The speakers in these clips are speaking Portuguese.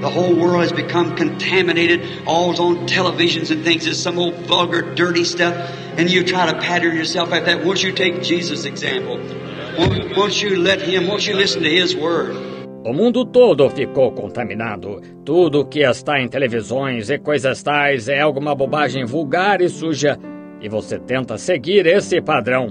The whole world has become contaminated. On televisions and things. It's some old vulgar, dirty stuff. And you try to pattern yourself after that. Won't you take Jesus' example? Won't you let Him, won't you listen to His Word? O mundo todo ficou contaminado. Tudo que está em televisões e coisas tais é alguma bobagem vulgar e suja. E você tenta seguir esse padrão.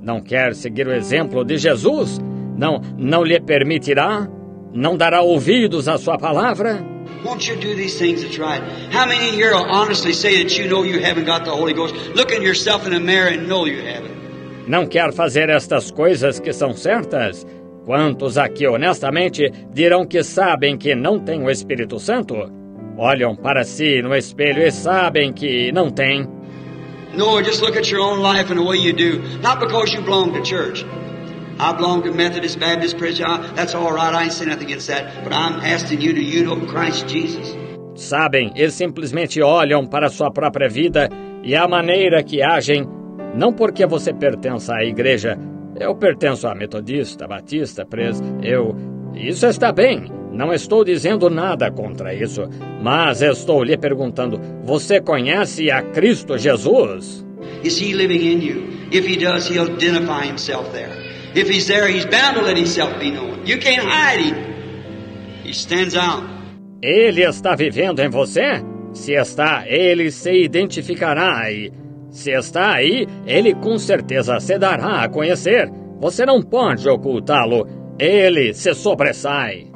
Não quer seguir o exemplo de Jesus? Não, não lhe permitirá? Não dará ouvidos à sua palavra? Won't you do these things that's right? How many here will honestly say that you know you haven't got the Holy Ghost? Look at yourself in the mirror and know you haven't. Não quer fazer estas coisas que são certas? Quantos aqui honestamente dirão que sabem que não têm o Espírito Santo? Olham para si no espelho e sabem que não têm. No, just look at your own life and the way you do. Not because you belong to church. I belong to Methodist, Baptist, Presbyterian. That's all right. I ain't saying nothing against that. But I'm asking you, do you know Christ Jesus? Sabem, eles simplesmente olham para sua própria vida e a maneira que agem, não porque você pertença à igreja. Eu pertenço à Metodista, Batista, Pres. Eu. Isso está bem. Não estou dizendo nada contra isso. Mas estou lhe perguntando: você conhece a Cristo Jesus? Is He living in you? If He does, He'll identify Himself there. If He's there, He's bound to let Himself be known. You can't hide Him. He stands out. Ele está vivendo em você? Se está, ele se identificará e se está aí, ele com certeza se dará a conhecer. Você não pode ocultá-lo. Ele se sobressai.